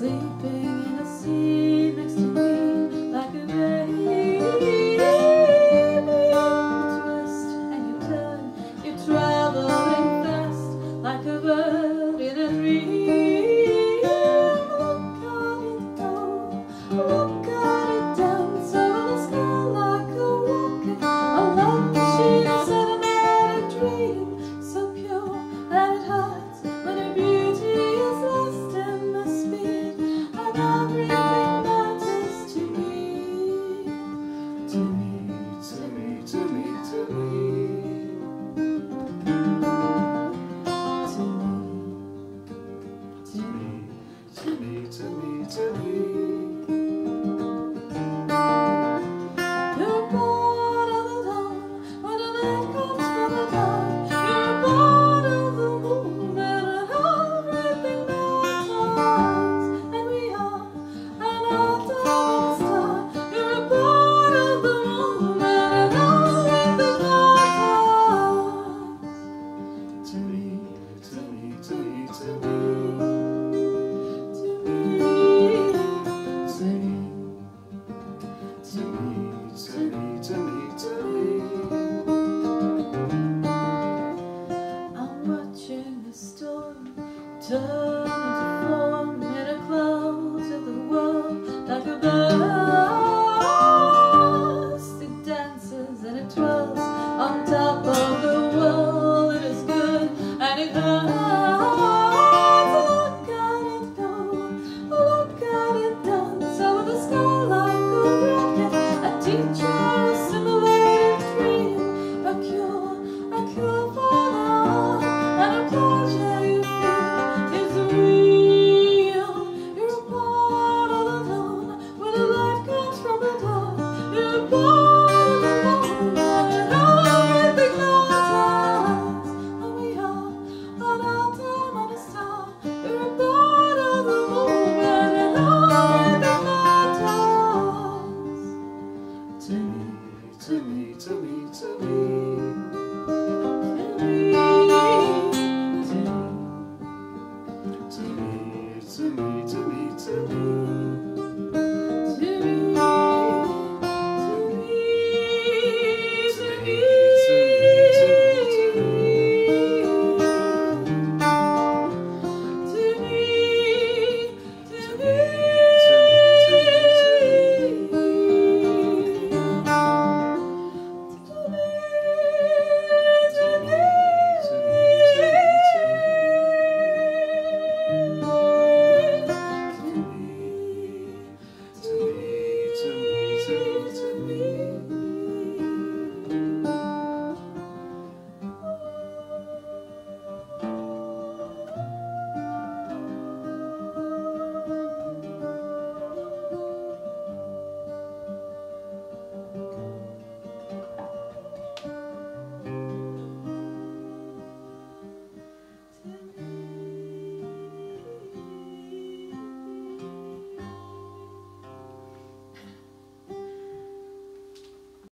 see. Me, to me, to me. To me. You're part of the dawn, when the light comes from the. You're part of the movement and everything comes. And we are an autumn star. You're part of the movement and everything comes. To me, to me, to me, to me. To me, to me, to me, to me. I'm watching the storm turn